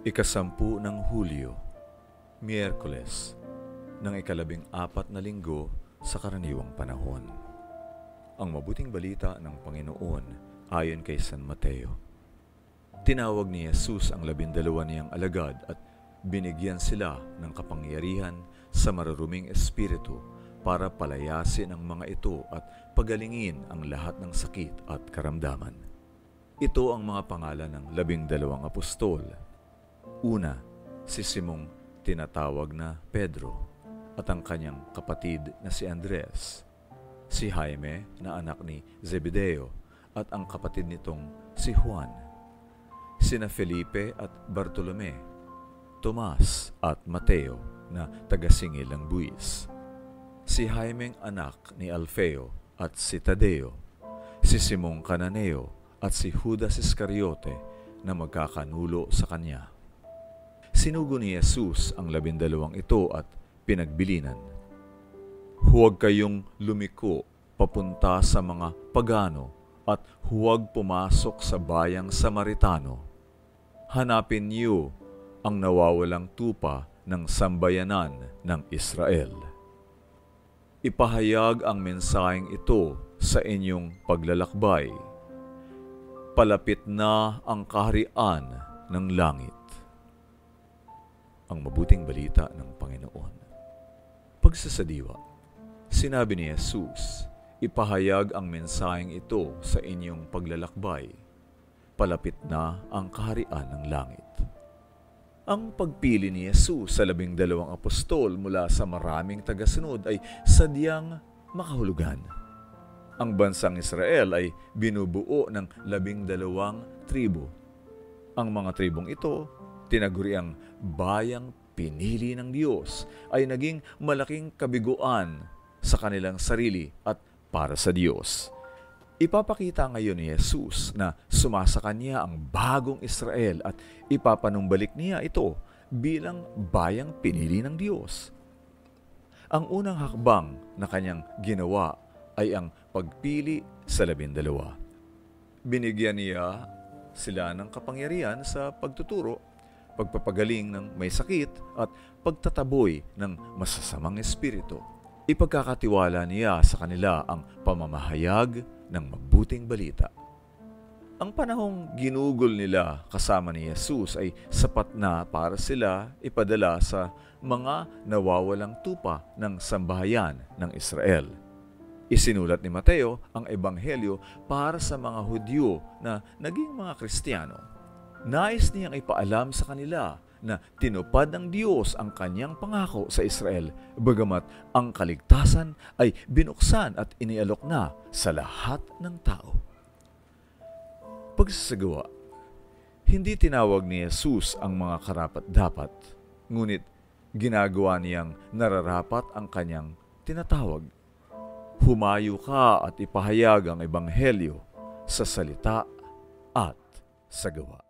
Ikasampu ng Hulyo, Miyerkules, ng ikalabing apat na linggo sa karaniwang panahon. Ang mabuting balita ng Panginoon ayon kay San Mateo. Tinawag ni Jesus ang labindalawa niyang alagad at binigyan sila ng kapangyarihan sa maruruming espiritu para palayasin ang mga ito at pagalingin ang lahat ng sakit at karamdaman. Ito ang mga pangalan ng labing dalawang apostol Una, si Simong tinatawag na Pedro at ang kanyang kapatid na si Andres, si Jaime na anak ni Zebedeo at ang kapatid nitong si Juan, sina Felipe at Bartolome, Tomas at Mateo na tagasingil ng buwis, si Jaimeng anak ni Alfeo at si Tadeo, si Simong Cananeo at si Judas Iscariote na magkakanulo sa kanya. Sinugo ni Jesus ang labindalawang ito at pinagbilinan. Huwag kayong lumiko papunta sa mga pagano at huwag pumasok sa bayang Samaritano. Hanapin niyo ang nawawalang tupa ng sambayanan ng Israel. Ipahayag ang mensaheng ito sa inyong paglalakbay. Palapit na ang kaharian ng langit ang mabuting balita ng Panginoon. Pagsasadiwa, sinabi ni Jesus, ipahayag ang mensaheng ito sa inyong paglalakbay. Palapit na ang kaharian ng langit. Ang pagpili ni Jesus sa labing dalawang apostol mula sa maraming tagasunod ay sadyang makahulugan. Ang bansang Israel ay binubuo ng labing dalawang tribo. Ang mga tribong ito tinaguriang bayang pinili ng Diyos ay naging malaking kabiguan sa kanilang sarili at para sa Diyos. Ipapakita ngayon ni Jesus na sumasa kanya ang bagong Israel at ipapanumbalik niya ito bilang bayang pinili ng Diyos. Ang unang hakbang na kanyang ginawa ay ang pagpili sa labindalawa. Binigyan niya sila ng kapangyarihan sa pagtuturo pagpapagaling ng may sakit at pagtataboy ng masasamang espiritu. Ipagkakatiwala niya sa kanila ang pamamahayag ng mabuting balita. Ang panahong ginugol nila kasama ni Jesus ay sapat na para sila ipadala sa mga nawawalang tupa ng sambahayan ng Israel. Isinulat ni Mateo ang ebanghelyo para sa mga Hudyo na naging mga Kristiyano Nais niyang ipaalam sa kanila na tinupad ng Diyos ang kanyang pangako sa Israel, bagamat ang kaligtasan ay binuksan at inialok na sa lahat ng tao. Pagsasagawa, hindi tinawag ni Jesus ang mga karapat-dapat, ngunit ginagawa niyang nararapat ang kanyang tinatawag. Humayo ka at ipahayag ang ebanghelyo sa salita at sa gawa.